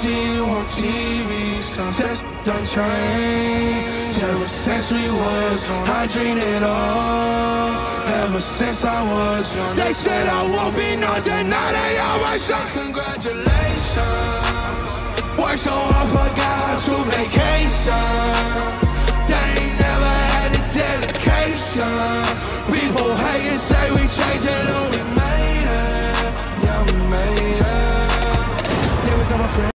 see you on TV. Success done changed. Ever since we was, I dreamed it all. Ever since I was young, they said I won't be nothing. Now they always say congratulations. Work so hard, forgot to vacation. They ain't never had the dedication. People hate and say of a friend.